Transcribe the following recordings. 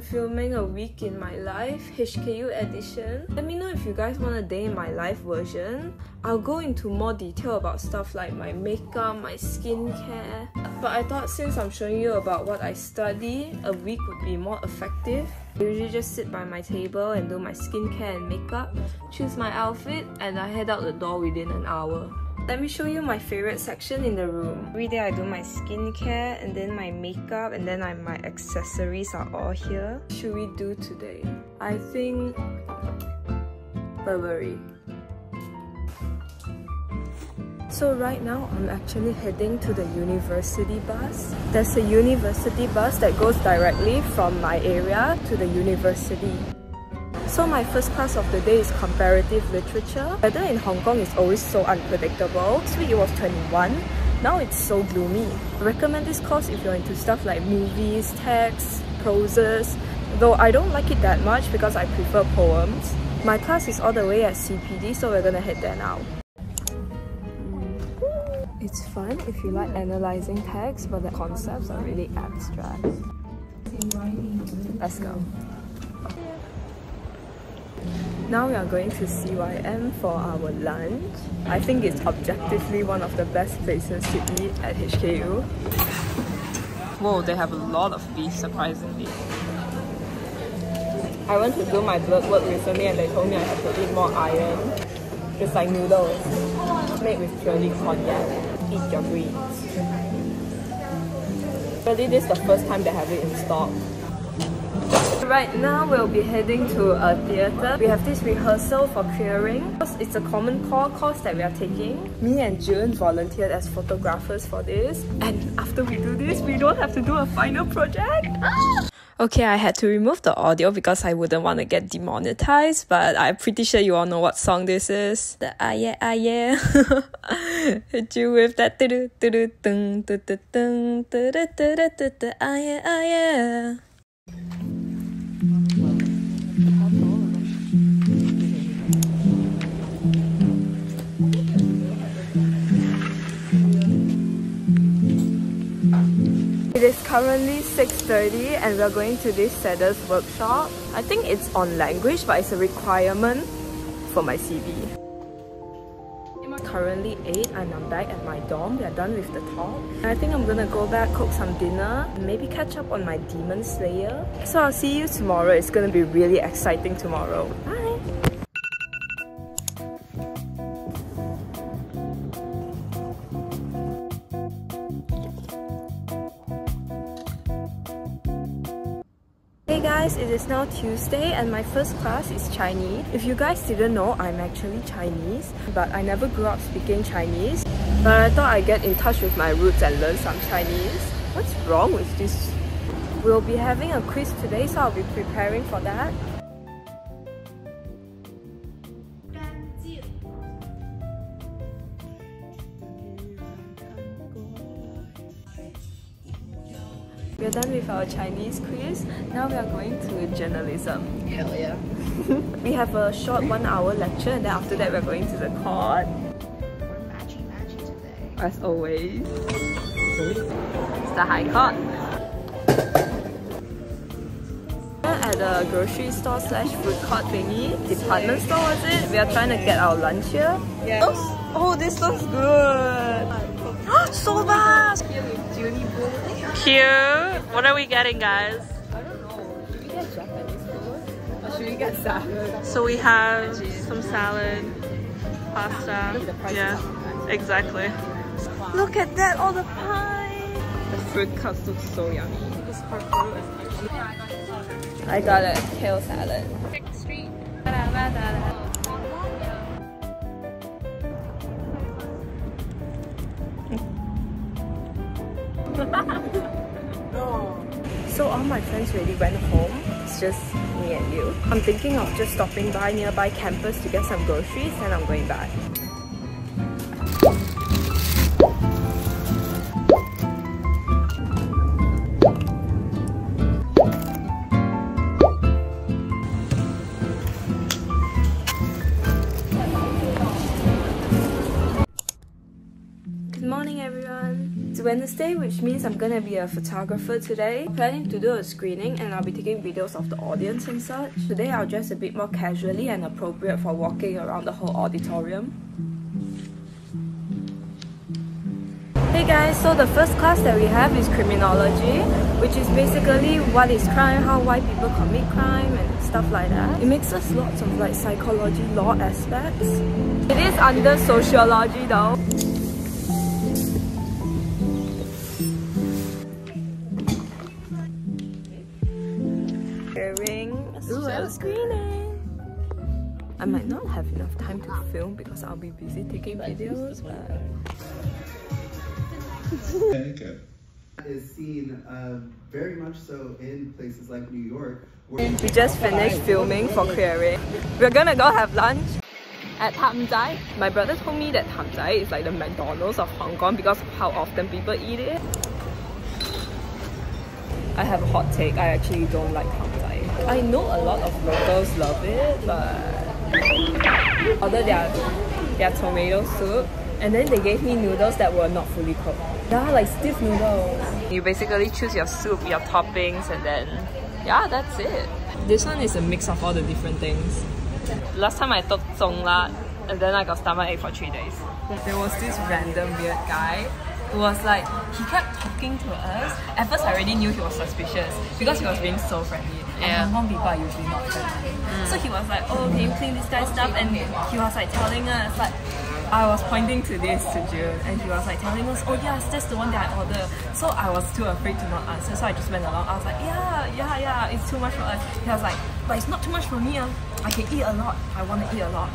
filming a week in my life HKU edition. Let me know if you guys want a day in my life version. I'll go into more detail about stuff like my makeup, my skincare. But I thought since I'm showing you about what I study, a week would be more effective. I usually just sit by my table and do my skincare and makeup, choose my outfit, and I head out the door within an hour. Let me show you my favorite section in the room. Every day I do my skincare and then my makeup and then I, my accessories are all here. What should we do today? I think Burberry. So right now I'm actually heading to the university bus. There's a university bus that goes directly from my area to the university. So my first class of the day is comparative literature. Weather in Hong Kong is always so unpredictable. This week it was 21. Now it's so gloomy. I recommend this course if you're into stuff like movies, texts, proses, though I don't like it that much because I prefer poems. My class is all the way at CPD so we're gonna head there now. It's fun if you like analyzing texts but the concepts are really abstract. Let's go. Now we are going to CYM for our lunch. I think it's objectively one of the best places to eat at HKU. Whoa, they have a lot of beef surprisingly. I went to do my blood work recently and they told me I have to eat more iron. It's like noodles made with purely konjac. Eat your greens. Really, this is the first time they have it in stock. Right now we'll be heading to a theatre. We have this rehearsal for clearing. It's a common core course that we are taking. Me and June volunteered as photographers for this. And after we do this, we don't have to do a final project. Okay, I had to remove the audio because I wouldn't want to get demonetized, but I'm pretty sure you all know what song this is. The ah yeah ah yeah. Hit you with that do do do do do do do do do do ah yeah ah yeah. Is currently 6.30 and we're going to this CEDARS workshop. I think it's on language but it's a requirement for my CV. Currently 8 and I'm back at my dorm. We're done with the talk. I think I'm gonna go back, cook some dinner, maybe catch up on my Demon Slayer. So I'll see you tomorrow. It's gonna be really exciting tomorrow. Bye! It is now Tuesday and my first class is Chinese. If you guys didn't know, I'm actually Chinese, but I never grew up speaking Chinese. But I thought I'd get in touch with my roots and learn some Chinese. What's wrong with this? We'll be having a quiz today, so I'll be preparing for that. We're done with our Chinese quiz. Now we are going to journalism. Hell yeah. we have a short one hour lecture and then after that we're going to the court. We're matchy matchy today. As always. It's the High Court. At the grocery store slash food court thingy, department store was it? We are trying to get our lunch here. Yeah. Oh, oh this looks good. Soba! Cute. What are we getting, guys? I don't know. Should we get Japanese food? Or should we get salad? So we have some salad, pasta. Yeah, exactly. Look at that, all the pie. The fruit cups look so yummy. I got a kale salad. So all my friends really went home. It's just me and you. I'm thinking of just stopping by nearby campus to get some groceries and I'm going back. Wednesday, which means I'm gonna be a photographer today. Planning to do a screening and I'll be taking videos of the audience and such. Today I'll dress a bit more casually and appropriate for walking around the whole auditorium. Hey guys, so the first class that we have is criminology, which is basically what is crime, how white people commit crime and stuff like that. It makes us lots of like psychology, law aspects. It is under sociology though. Screening. I might not have enough time to film because I'll be busy taking videos, but is seen uh, very much so in places like New York. We just finished filming for querying. We're gonna go have lunch at TamJai. My brother told me that TamJai is like the McDonald's of Hong Kong because of how often people eat it. I have a hot take, I actually don't like Tham Zai. I know a lot of locals love it, but order their, their tomato soup and then they gave me noodles that were not fully cooked. Yeah, like stiff noodles. You basically choose your soup, your toppings, and then yeah, that's it. This one is a mix of all the different things. Last time I took Zong Lat, and then I got stomach ache for three days. There was this random weird guy was like, he kept talking to us. At first I already knew he was suspicious because he was being so friendly. Yeah. And Hong Kong people are usually not friendly. So he was like, oh, can you clean this guy's stuff? And he was like telling us like, I was pointing to this to June and he was like telling us, oh yes, that's the one that I ordered. So I was too afraid to not answer, so I just went along. I was like, yeah, yeah, yeah, it's too much for us. He was like, but it's not too much for me. Uh. I can eat a lot. I want to eat a lot.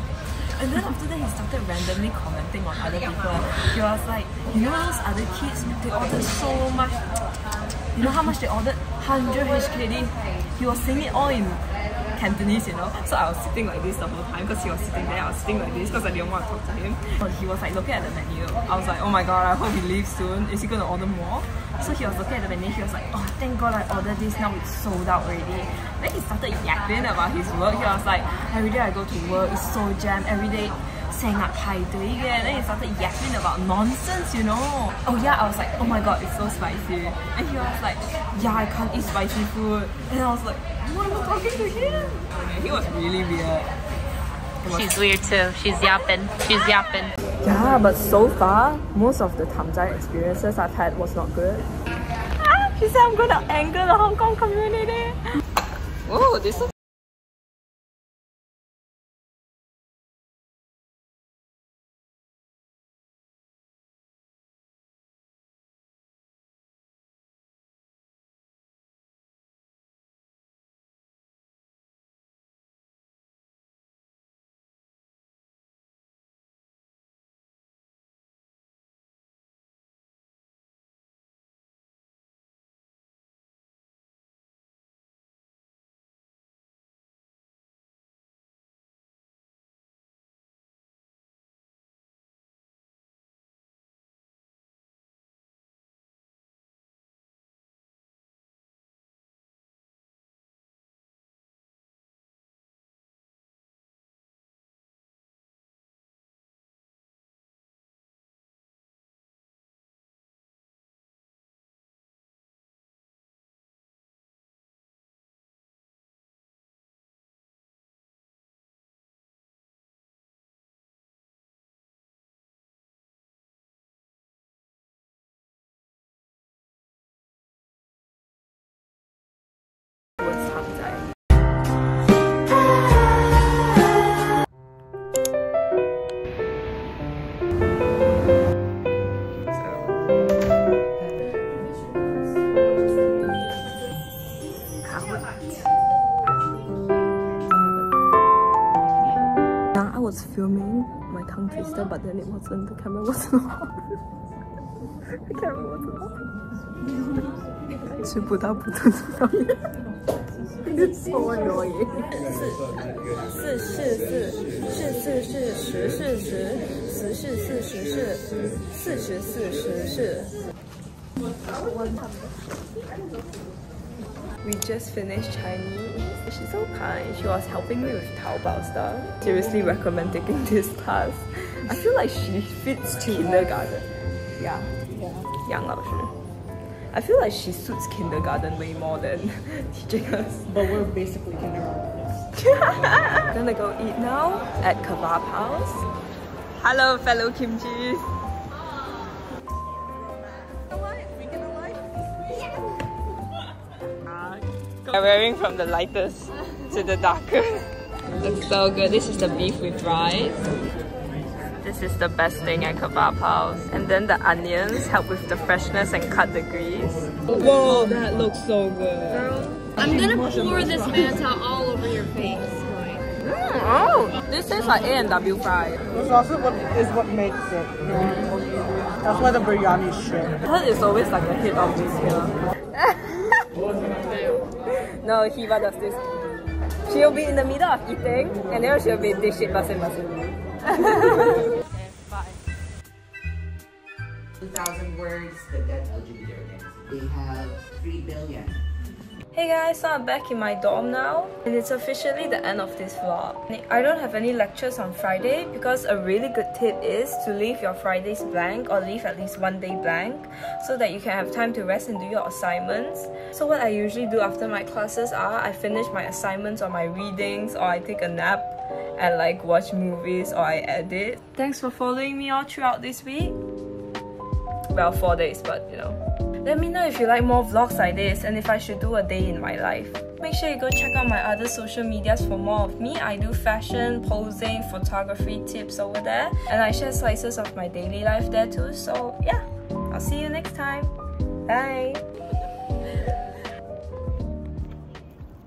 And then after that, he started randomly commenting on other people. He was like, you know those other kids, they ordered so much. You know how much they ordered? 100 HKD. He was saying it all in Cantonese, you know. So I was sitting like this the whole time because he was sitting there. I was sitting like this because I didn't want to talk to him. But he was like looking at the menu. I was like, oh my god, I hope he leaves soon. Is he gonna order more? So he was looking at the menu. He was like, oh, thank God I ordered this. Now it's sold out already. Then he started yapping about his work. He was like, every day I go to work, it's so jammed. Every day 成日排队嘅，then he started yapping about nonsense, you know. Oh yeah, I was like, oh my god, it's so spicy. And he was like, yeah, I can't eat spicy food. And I was like, why am I talking to him? He was really weird. She's weird too. She's yapping. She's yapping. Yeah, but so far, most of the TamJai experiences I've had was not good. Ah, she said I'm gonna anger the Hong Kong community. Oh, this is 再把这脸毛蹭掉，看我蹭花，看我蹭花，吃不吐葡萄皮。四四四四四四十是十，十是四十是四十四十是。We just finished Chinese. She's so kind. She was helping me with Taobao stuff. Seriously recommend taking this class. I feel like she fits kindergarten. Yeah. Yang Lao Shi. I feel like she suits kindergarten way more than teaching us. But we're basically kindergartenists. Gonna go eat now at Kebab House. Hello, fellow kimchi. We're wearing from the lightest to the darkest. Looks so good. This is the beef with rice. This is the best thing at Kebab House. And then the onions help with the freshness and cut the grease. Whoa, that looks so good. I'm gonna pour this Fanta all over your face. Mm, oh, this is like A&W fried. This also what is what makes it. That's why the biryani is shit. I heard it's always like a hit of this here. no, Hiva does this. She'll be in the middle of eating and then she'll be dish it basin basin. Bye. 2,000 words, the dead LGBT organization. They have 3 billion. Hey guys, so I'm back in my dorm now and it's officially the end of this vlog. I don't have any lectures on Friday because a really good tip is to leave your Fridays blank or leave at least one day blank so that you can have time to rest and do your assignments. So what I usually do after my classes are I finish my assignments or my readings or I take a nap and like watch movies or I edit. Thanks for following me all throughout this week. Well, four days, but you know. Let me know if you like more vlogs like this and if I should do a day in my life. Make sure you go check out my other social medias for more of me. I do fashion, posing, photography tips over there, and I share slices of my daily life there too. So, yeah, I'll see you next time. Bye.